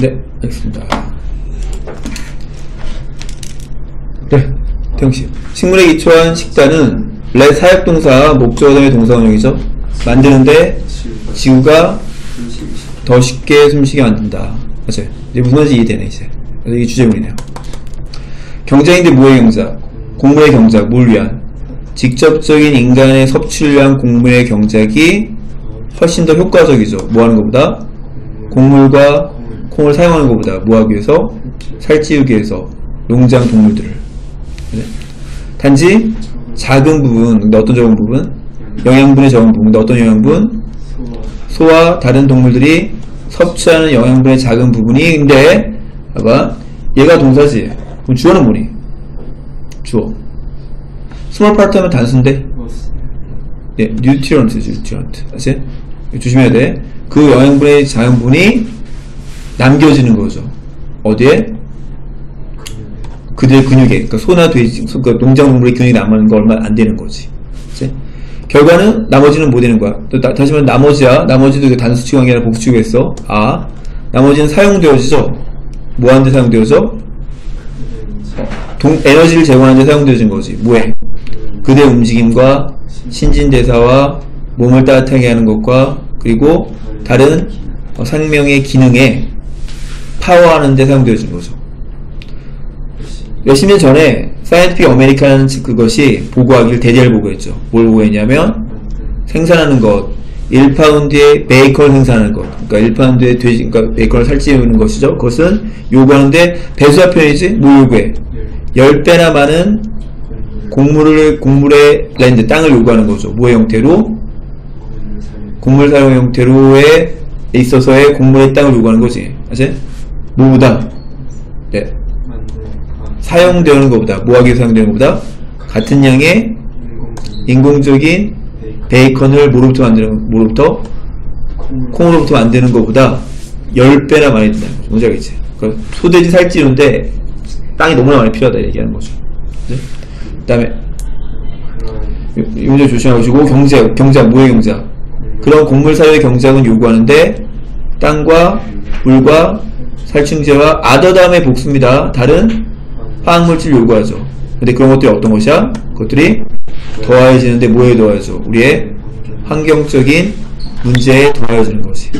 네, 알겠습니다. 네, 태영씨. 식물에 기초한 식단은 레 사역동사, 목적어의 동사원형이죠. 만드는데 지구가 더 쉽게 숨쉬게 만든다. 맞아요. 이제 무슨 말인지 이해되네, 이제. 이게 주제문이네요. 경작인데 뭐의 경작? 곡물의 경작, 뭘 위한? 직접적인 인간의 섭취를 곡물의 경작이 훨씬 더 효과적이죠. 뭐 하는 것보다? 곡물과 콩을 사용하는 것보다 뭐 하기 위해서? 살찌우기 위해서 농장 동물들을. 네? 단지 작은 부분, 어떤 적은 부분? 영양분의 적은 부분, 어떤 영양분? 소와 다른 동물들이 섭취하는 영양분의 작은 부분이 근데 봐봐 얘가 동사지 그럼 주어는 뭐니? 주어 small part 하면 단수인데 네, nutrient지 nutrient 아시? 조심해야 돼 그 영양분의 작은 부분이 남겨지는 거죠 어디에? 그들의 근육에 그러니까 소나 돼지 그러니까 농작물의 근육이 남는 거 얼마 안 되는 거지 그치? 결과는 나머지는 못 되는 거야. 또 다, 시 말해 나머지야. 나머지도 단수 취급이 아니라 복수 취급했어. 아. 나머지는 사용되어지죠. 뭐 하는데 사용되어져? 동, 에너지를 제공하는 데 사용되어진 거지. 뭐해? 그대 움직임과 신진대사와 몸을 따뜻하게 하는 것과 그리고 다른 어, 생명의 기능에 파워하는 데 사용되어진 거죠. 몇십 년 전에 Scientific America는 그것이 보고하기를 대대를 보고했죠. 뭘 보고했냐면 생산하는 것 1파운드의 베이컨을 생산하는 것 그러니까 1파운드의 돼지 그러니까 베이컨을 살찌우는 것이죠. 그것은 요구하는데 배수사 표현이지 뭐 요구해? 10배나 많은 곡물을 곡물의 랜드 땅을 요구하는 거죠. 뭐의 형태로? 곡물 사용 형태로에 있어서의 곡물의 땅을 요구하는 거지. 아시? 뭐보다? 네. 사용되는 것보다 뭐하기 사용되는 것보다 같은 양의 인공적인 베이컨을 뭐로부터 만드는 뭐로부터 콩으로부터 만드는 것보다 10배나 많이 든다는 거죠. 뭔지 알겠지? 그러니까 소돼지 살찌는데 땅이 너무나 많이 필요하다 얘기하는 거죠. 네? 그 다음에 이 문제 조심하시고 경제, 경작, 뭐의 경작? 그런 곡물 사료의 경작은 요구하는데 땅과 물과 살충제와 아더담의 복수입니다. 다른 화학물질 요구하죠. 근데 그런 것들이 어떤 것이야? 그것들이 더해지는데 뭐에 더해져? 우리의 환경적인 문제에 더해지는 것이.